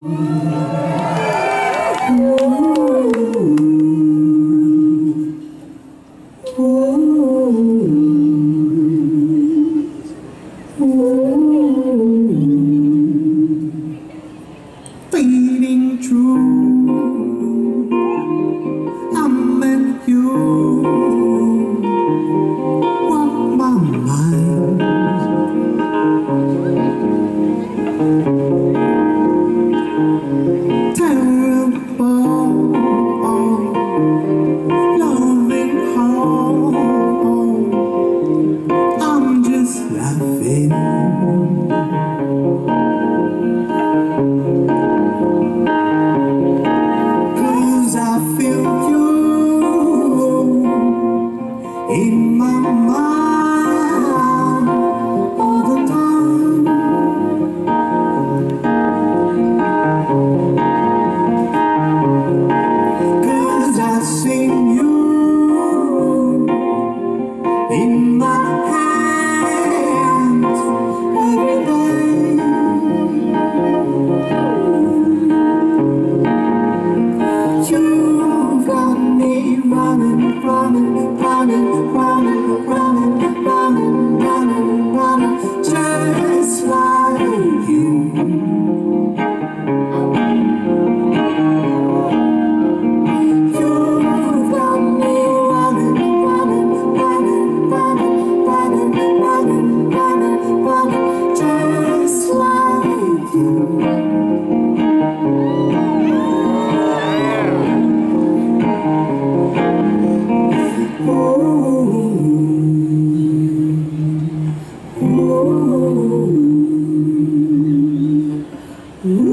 Yeah.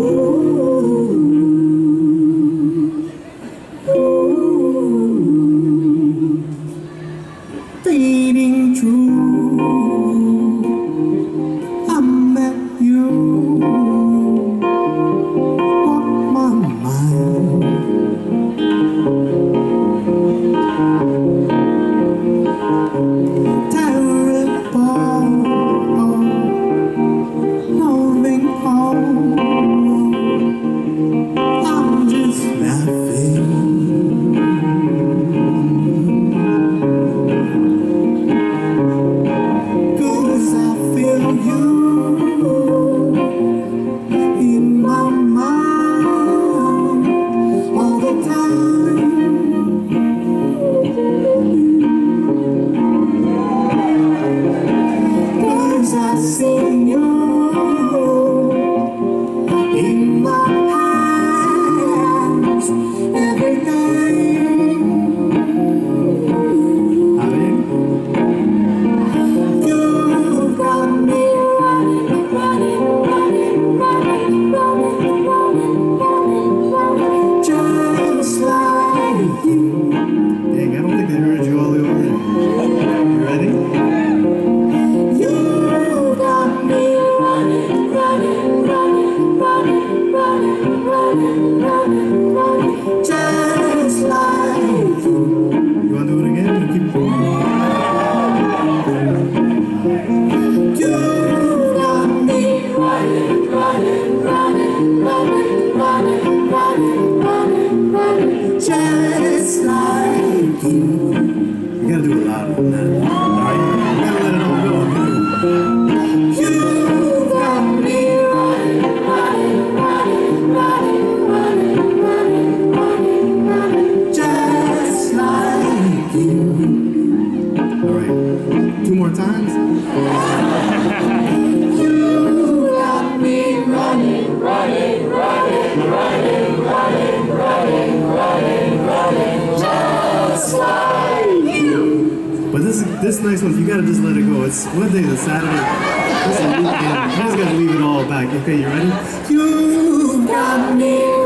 Ooh. see. You gotta do a lot of that. Alright? You gotta let it all go. You got me running, running, running, running, running, running, running, just like you. Alright. Two more times. this next one, you gotta just let it go. It's one day is it? Saturday. It's a weekend. You just gotta leave it all back. Okay, you ready? You got me.